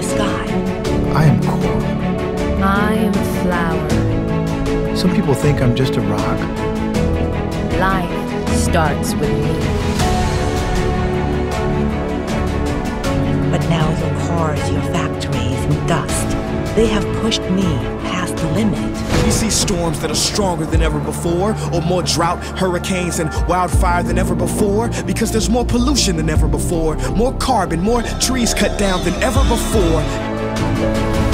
the sky. I am coral. I am a flower. Some people think I'm just a rock. Life starts with me. But now your cars, your factories, and dust, they have pushed me the limit. We see storms that are stronger than ever before, or more drought, hurricanes, and wildfire than ever before, because there's more pollution than ever before, more carbon, more trees cut down than ever before.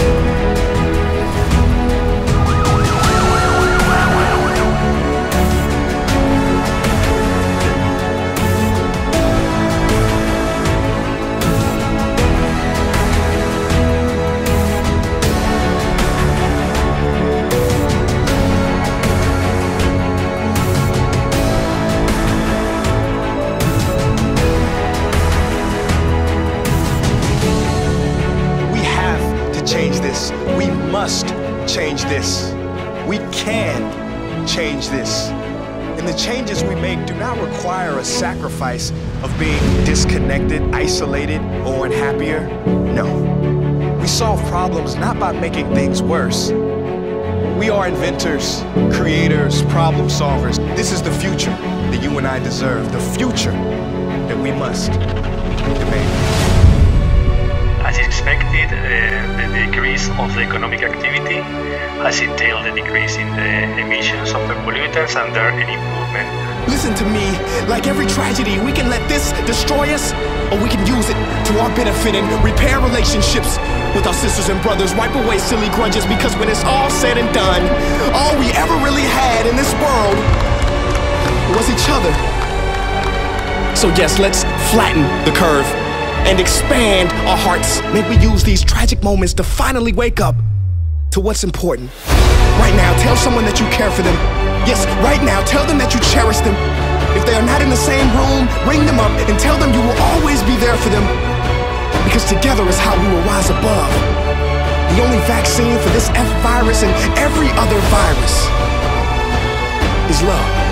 This. We must change this. We can change this. And the changes we make do not require a sacrifice of being disconnected, isolated, or unhappier. No. We solve problems not by making things worse. We are inventors, creators, problem solvers. This is the future that you and I deserve, the future that we must demand. As expected, of the economic activity has entailed a decrease in the emissions of the pollutants and an improvement. Listen to me, like every tragedy, we can let this destroy us, or we can use it to our benefit and repair relationships with our sisters and brothers, wipe away silly grudges, because when it's all said and done, all we ever really had in this world was each other. So, yes, let's flatten the curve and expand our hearts. May we use these tragic moments to finally wake up to what's important. Right now, tell someone that you care for them. Yes, right now, tell them that you cherish them. If they are not in the same room, ring them up and tell them you will always be there for them. Because together is how we will rise above. The only vaccine for this F virus and every other virus is love.